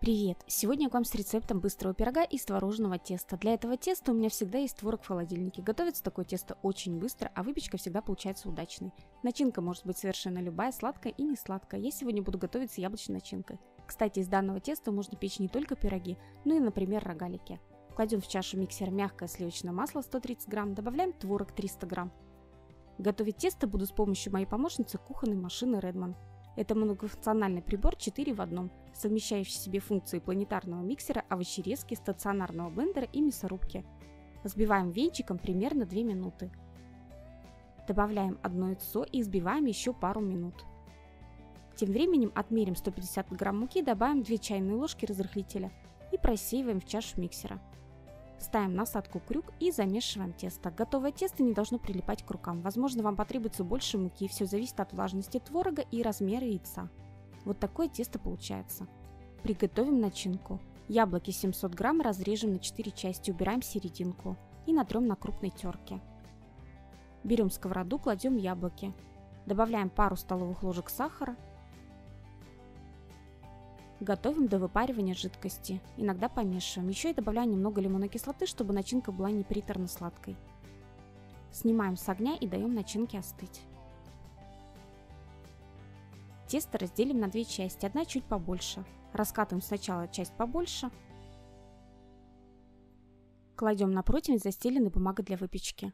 Привет! Сегодня я к вам с рецептом быстрого пирога из творожного теста. Для этого теста у меня всегда есть творог в холодильнике. Готовится такое тесто очень быстро, а выпечка всегда получается удачной. Начинка может быть совершенно любая, сладкая и не сладкая. Я сегодня буду готовить с яблочной начинкой. Кстати, из данного теста можно печь не только пироги, но и, например, рогалики. Кладем в чашу миксера мягкое сливочное масло 130 грамм, добавляем творог 300 грамм. Готовить тесто буду с помощью моей помощницы кухонной машины Redman. Это многофункциональный прибор 4 в одном, совмещающий в себе функции планетарного миксера, овощерезки, стационарного блендера и мясорубки. Взбиваем венчиком примерно 2 минуты. Добавляем одно яйцо и взбиваем еще пару минут. Тем временем отмерим 150 грамм муки, добавим 2 чайные ложки разрыхлителя и просеиваем в чашу миксера. Ставим насадку крюк и замешиваем тесто. Готовое тесто не должно прилипать к рукам. Возможно, вам потребуется больше муки, все зависит от влажности творога и размера яйца. Вот такое тесто получается. Приготовим начинку. Яблоки 700 грамм разрежем на 4 части, убираем серединку и натрем на крупной терке. Берем сковороду, кладем яблоки. Добавляем пару столовых ложек сахара Готовим до выпаривания жидкости. Иногда помешиваем. Еще и добавляем немного лимонной кислоты, чтобы начинка была не приторно-сладкой. Снимаем с огня и даем начинке остыть. Тесто разделим на две части, одна чуть побольше. Раскатываем сначала часть побольше. Кладем на противень, застеленный бумагой для выпечки.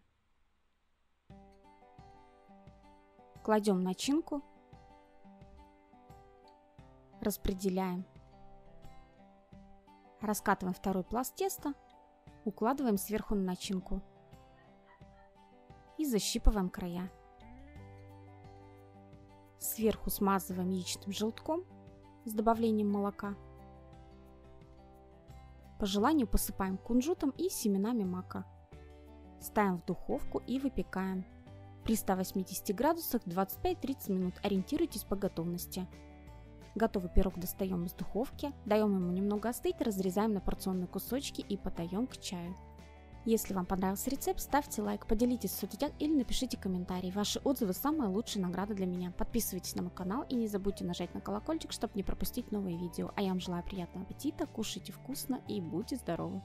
Кладем начинку Распределяем. Раскатываем второй пласт теста, укладываем сверху на начинку и защипываем края. Сверху смазываем яичным желтком с добавлением молока. По желанию посыпаем кунжутом и семенами мака. Ставим в духовку и выпекаем. При 180 градусах 25-30 минут ориентируйтесь по готовности. Готовый пирог достаем из духовки, даем ему немного остыть, разрезаем на порционные кусочки и подаем к чаю. Если вам понравился рецепт, ставьте лайк, поделитесь в соцсетях или напишите комментарий. Ваши отзывы – самая лучшая награда для меня. Подписывайтесь на мой канал и не забудьте нажать на колокольчик, чтобы не пропустить новые видео. А я вам желаю приятного аппетита, кушайте вкусно и будьте здоровы!